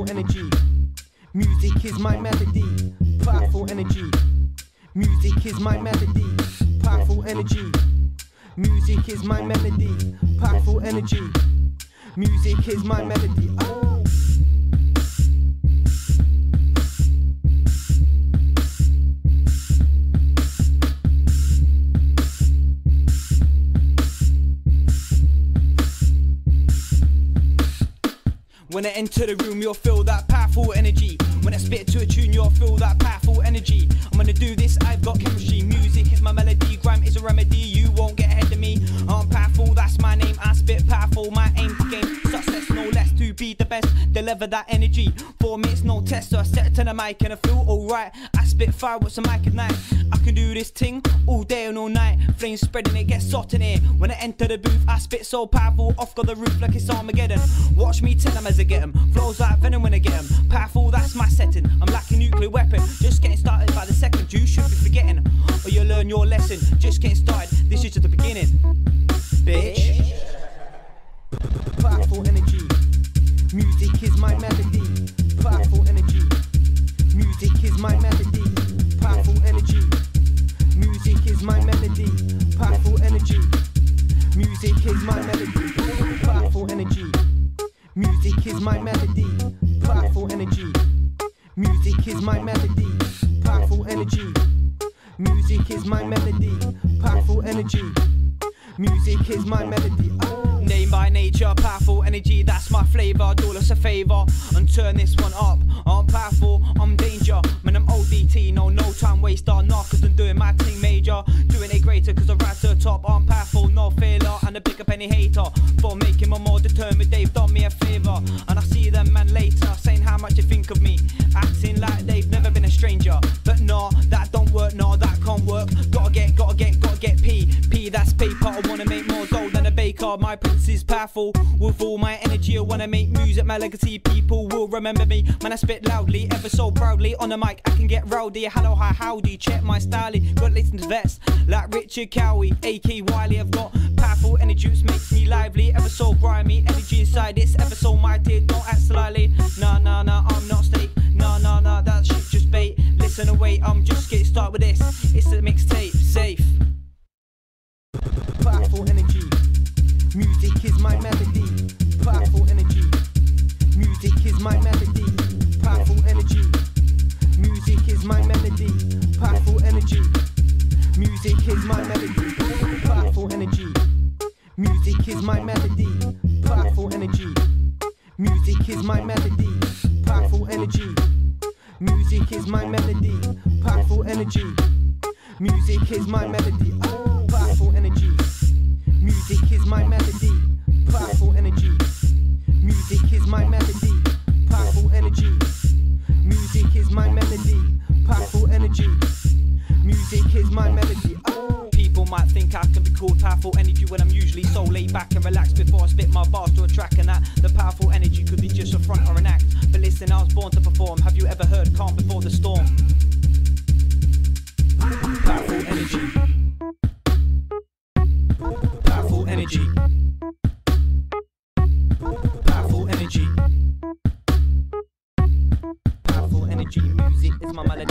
powerful energy. Music is my melody, powerful energy. Music is my melody, powerful energy. Music is my melody, powerful energy. Music is my melody. Oh. When I enter the room, you'll feel that powerful energy. When I spit to a tune, you'll feel that powerful energy. I'm gonna do this, I've got chemistry. Music is my melody, grime is a remedy. You the best. Deliver that energy. Four minutes, no test, so I step to the mic and I feel alright. I spit fire with some mic at night. I can do this thing all day and all night. Flames spreading, it gets hot in here. When I enter the booth, I spit so powerful, off got the roof like it's Armageddon. Watch me tell them as I get them. Flows like venom when I get them. Powerful, that's my setting. I'm like a nuclear weapon. Just getting started by the second. You should be forgetting. Or you learn your lesson. Just getting started. This is just the beginning. Is my melody. Powerful energy. Music is my melody. Powerful energy. Music is my melody. Powerful energy. Music is my melody. Powerful energy. Music is my melody. Powerful energy. Music is my melody. Powerful energy. Music is my melody. Name by nature, powerful energy, that's my flavor. Do us a favor and turn this one up. I'm powerful, I'm danger. No waster. Nah, cause I'm doing my thing major. Doing it greater, cause I rise to the top. I'm powerful, no failure. And I pick up any hater for making me more determined. They've done me a favor. And I see them man later saying how much they think of me. Acting like they've never been a stranger. But nah, that don't work, nah, that can't work. Gotta get, gotta get, gotta get P. P, that's paper. I wanna make more dough than. My prince is powerful. With all my energy, I wanna make music. My legacy, people will remember me. Man, I spit loudly, ever so proudly. On the mic, I can get rowdy. Hello, hi, howdy. Check my style. Got listen to vets like Richard Cowie, AK Wiley. I've got powerful energy, which makes me lively. Ever so grimy, energy inside it's ever so mighty. Don't act slyly. Nah, nah, nah, I'm not steak. Nah, nah, nah, that shit just bait. Listen away, I'm just getting started with this. It's a mixtape, safe. Powerful energy. Music is my melody. Powerful energy. Music is my melody. Powerful energy. Music is my melody. Powerful energy. Music is my melody. Powerful energy. Music is my melody. Powerful energy. Music is my melody. Powerful energy. Music is my melody. Music is my melody. Powerful energy. Music is my melody. Powerful energy. Music is my melody. Powerful energy. Music is my melody. Oh. People might think I can be called powerful energy when I'm usually so laid back and relaxed before I spit my bars to a track, and that the powerful energy could be just a front or an act. But listen, I was born to perform. Have you ever heard calm before the storm? mama let